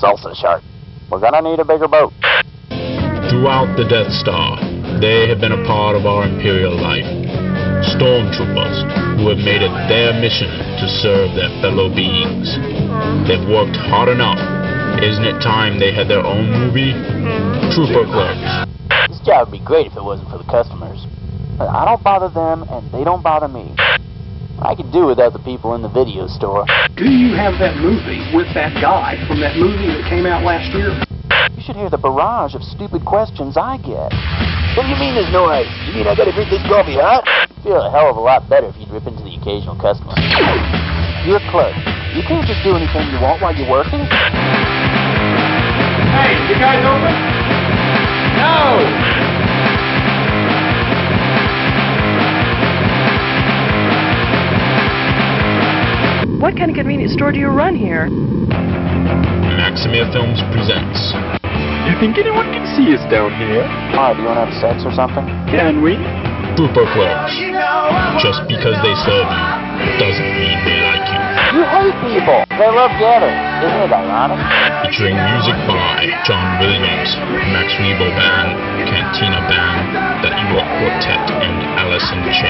salsa shark. We're gonna need a bigger boat. Throughout the Death Star, they have been a part of our Imperial life. Stormtroopers who have made it their mission to serve their fellow beings. They've worked hard enough. Isn't it time they had their own movie? Trooper Clerks. This job would be great if it wasn't for the customers. But I don't bother them, and they don't bother me. I could do without the people in the video store. Do you have that movie with that guy from that movie that came out last year? You should hear the barrage of stupid questions I get. What do you mean there's no ice? You mean I gotta drink this coffee hot? I'd feel a hell of a lot better if you'd rip into the occasional customer. You're a clerk. You can't just do anything you want while you're working. Hey, you guys open? What kind of convenience store do you run here? Maximia Films presents You think anyone can see us down here? Hi, do you want to have sex or something? Can we? Trooper Clerks. Just because they serve you doesn't mean they like you. You hate people. They love gathering. Isn't it ironic? Featuring music by John Williams, Max Rebo Band, Cantina Band, The Ewok Quartet, and Alice in Chains.